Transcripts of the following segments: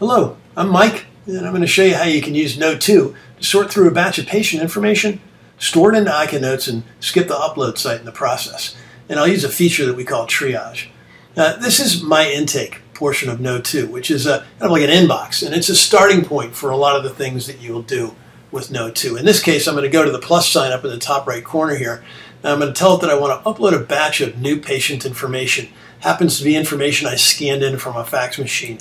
Hello, I'm Mike, and I'm going to show you how you can use Kno2 to sort through a batch of patient information, store it into ICANotes, and skip the upload site in the process. And I'll use a feature that we call triage. Uh, this is my intake portion of Kno2, which is a, kind of like an inbox, and it's a starting point for a lot of the things that you'll do with Kno2. In this case, I'm going to go to the plus sign up in the top right corner here, and I'm going to tell it that I want to upload a batch of new patient information. Happens to be information I scanned in from a fax machine.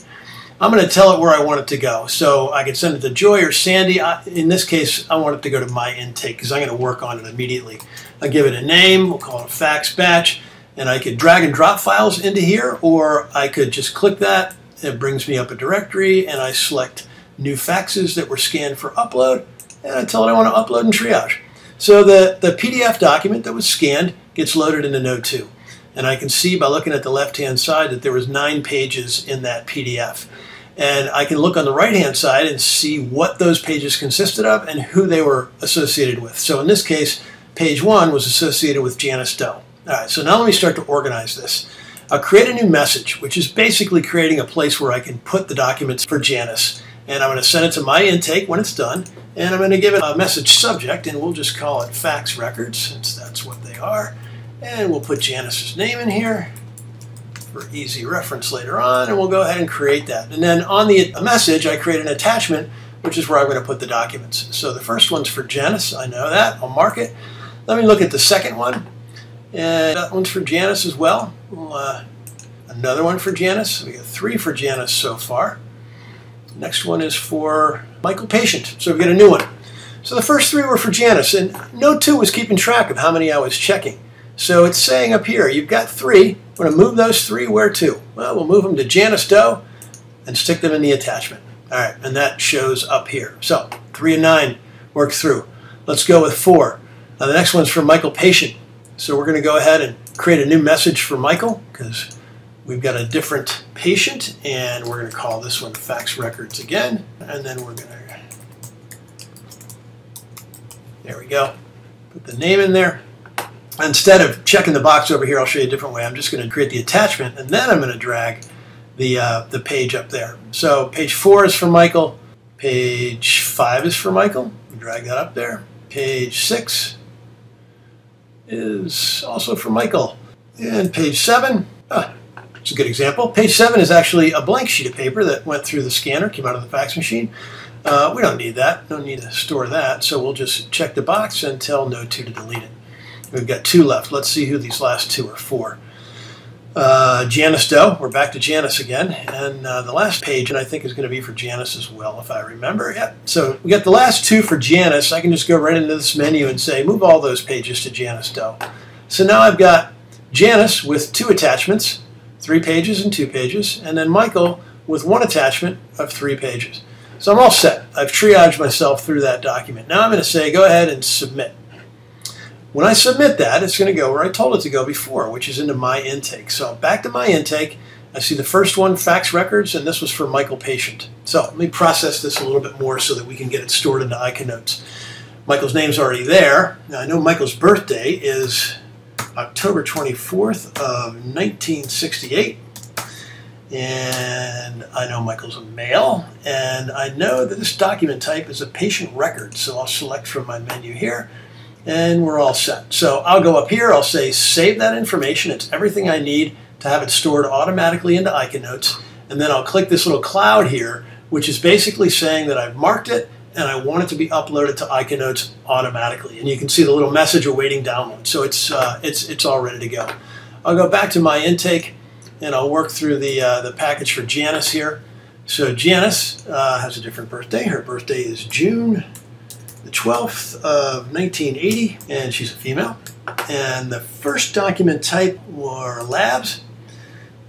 I'm going to tell it where I want it to go. So I can send it to Joy or Sandy. In this case, I want it to go to my intake because I'm going to work on it immediately. I give it a name, we'll call it a fax batch, and I could drag and drop files into here, or I could just click that. It brings me up a directory, and I select new faxes that were scanned for upload, and I tell it I want to upload and triage. So the, the PDF document that was scanned gets loaded into Kno2. And I can see by looking at the left-hand side that there was nine pages in that PDF. And I can look on the right-hand side and see what those pages consisted of and who they were associated with. So in this case, page one was associated with Janice Doe. All right, so now let me start to organize this. I'll create a new message, which is basically creating a place where I can put the documents for Janice. And I'm going to send it to my intake when it's done. And I'm going to give it a message subject, and we'll just call it fax records, since that's what they are. And we'll put Janice's name in here for easy reference later on, and we'll go ahead and create that. And then on the message, I create an attachment, which is where I'm going to put the documents. So the first one's for Janice, I know that, I'll mark it. Let me look at the second one, and that one's for Janice as well. uh, another one for Janice, we got three for Janice so far. Next one is for Michael Patient, so we got a new one. So the first three were for Janice, and Kno2 was keeping track of how many I was checking. So it's saying up here, you've got three. We're going to move those three where to? Well, we'll move them to Janice Doe and stick them in the attachment. All right, and that shows up here. So three and nine work through. Let's go with four. Now the next one's for Michael Patient. So we're going to go ahead and create a new message for Michael because we've got a different patient and we're going to call this one fax records again. And then we're going to, there we go, put the name in there instead of checking the box over here, I'll show you a different way. I'm just going to create the attachment, and then I'm going to drag the, uh, the page up there. So page 4 is for Michael. Page 5 is for Michael. Drag that up there. Page 6 is also for Michael. And page 7, ah, it's a good example. Page 7 is actually a blank sheet of paper that went through the scanner, came out of the fax machine. Uh, we don't need that. Don't need to store that. So we'll just check the box and tell Kno2 to delete it. We've got two left. Let's see who these last two are for. Uh, Janice Doe. We're back to Janice again. And uh, the last page, and I think is going to be for Janice as well, if I remember. Yep. So we got the last two for Janice. I can just go right into this menu and say, move all those pages to Janice Doe. So now I've got Janice with two attachments, three pages and two pages, and then Michael with one attachment of three pages. So I'm all set. I've triaged myself through that document. Now I'm going to say, go ahead and submit. When I submit that, it's going to go where I told it to go before, which is into my intake. So back to my intake, I see the first one, fax records, and this was for Michael Patient. So let me process this a little bit more so that we can get it stored into ICANotes. Michael's name's already there. Now I know Michael's birthday is October 24th of 1968. And I know Michael's a male, and I know that this document type is a patient record, so I'll select from my menu here and we're all set. So I'll go up here, I'll say save that information, it's everything I need to have it stored automatically into ICANotes, and then I'll click this little cloud here, which is basically saying that I've marked it and I want it to be uploaded to ICANotes automatically. And you can see the little message awaiting download. So it's, uh, it's, it's all ready to go. I'll go back to my intake and I'll work through the, uh, the package for Janice here. So Janice uh, has a different birthday. Her birthday is June the 12th of 1980, and she's a female. And the first document type were labs,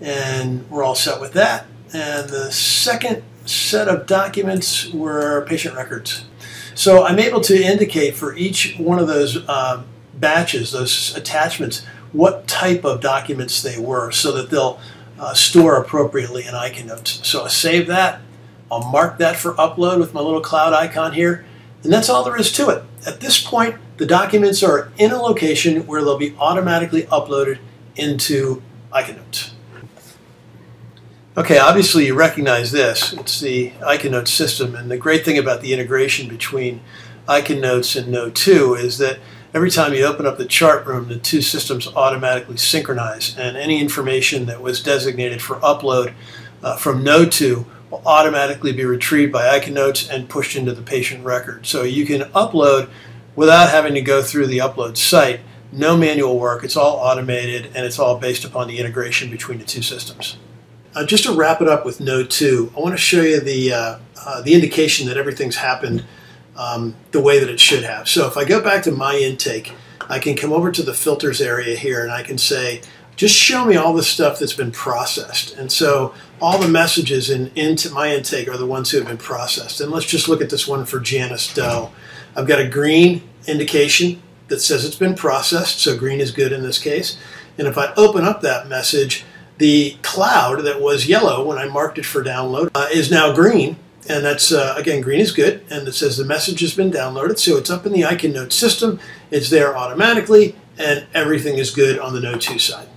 and we're all set with that. And the second set of documents were patient records. So I'm able to indicate for each one of those uh, batches, those attachments, what type of documents they were so that they'll uh, store appropriately in ICANotes. So I save that. I'll mark that for upload with my little cloud icon here. And that's all there is to it. At this point, the documents are in a location where they'll be automatically uploaded into ICANotes. Okay, obviously you recognize this. It's the ICANotes system, and the great thing about the integration between ICANotes and Kno2 is that every time you open up the chart room, the two systems automatically synchronize, and any information that was designated for upload uh, from Kno2 will automatically be retrieved by ICANotes and pushed into the patient record. So you can upload without having to go through the upload site. No manual work, it's all automated, and it's all based upon the integration between the two systems. Uh, just to wrap it up with Kno2, I want to show you the, uh, uh, the indication that everything's happened um, the way that it should have. So if I go back to my intake, I can come over to the filters area here and I can say, just show me all the stuff that's been processed. And so all the messages in into my intake are the ones who have been processed. And let's just look at this one for Janice Doe. I've got a green indication that says it's been processed, so green is good in this case. And if I open up that message, the cloud that was yellow when I marked it for download uh, is now green. And that's, uh, again, green is good. And it says the message has been downloaded. So it's up in the ICANote system. It's there automatically. And everything is good on the Kno2 side.